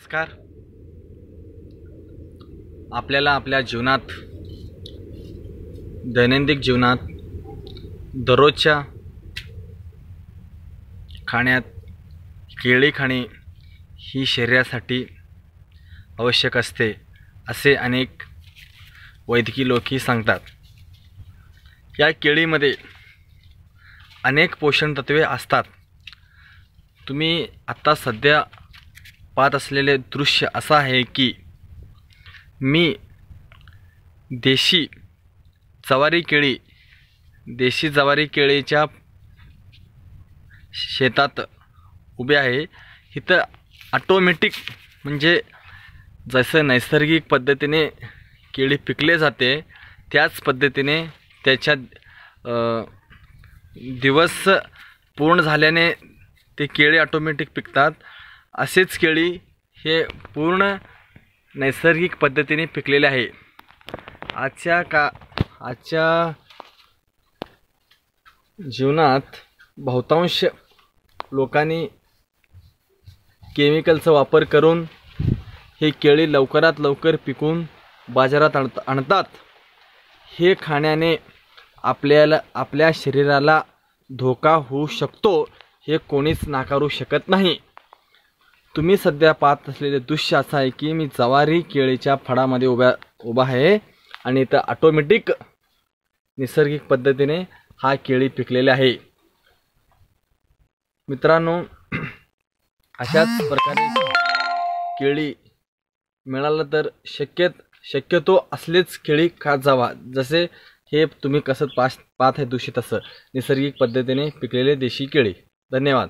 नमस्कार. आपल्याला आपल्या जीवनात दैनंदिन जीवनात दररोजच्या खाण्यात केळी खाणे ही शरीरासाठी आवश्यक असते असे अनेक वैद्यकीय लोकही सांगतात. या केळीमध्ये अनेक पोषण तत्वे असतात. तुम्ही आत्ता सध्या पाहत असलेले दृश्य असं आहे की मी देशी जवारी केळी देशी जवारी केळीच्या शेतात उभे आहे. इथं ऑटोमॅटिक म्हणजे जसं नैसर्गिक पद्धतीने केळी पिकले जाते त्याच पद्धतीने त्याच्या दिवस पूर्ण झाल्याने ते केळी ऑटोमॅटिक पिकतात. असेच केळी हे पूर्ण नैसर्गिक पद्धतीने पिकलेले आहे. आजच्या का आजच्या जीवनात बहुतांश लोकांनी केमिकलचा वापर करून हे केळी लवकरात लवकर पिकून बाजारात आणत आणतात. हे खाण्याने आपल्याला आपल्या शरीराला धोका होऊ शकतो हे कोणीच नाकारू शकत नाही. तुम्ही सध्या पाहत असलेले दृश्य असं आहे की मी जवारी केळीच्या फळामध्ये उभ्या उभा आहे आणि इथं ऑटोमॅटिक नैसर्गिक पद्धतीने हा केळी पिकलेले आहे. मित्रांनो अशाच प्रकारे केळी मिळालं तर शक्यत शक्यतो असलेच केळी खात जावा. जसे हे तुम्ही कसं पास पाहत आहे दूषित असं. नैसर्गिक पद्धतीने पिकलेले देशी केळी. धन्यवाद.